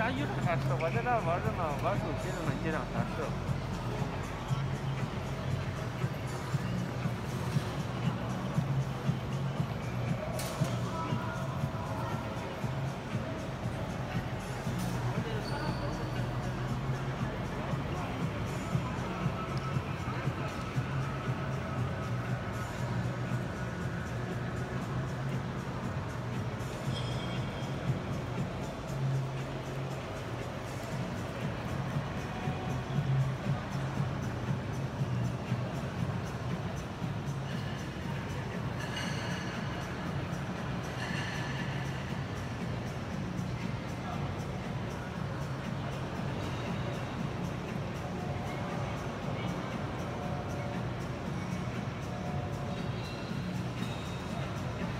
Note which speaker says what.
Speaker 1: 咱一两，我在那玩着呢，玩手机呢，一两小时。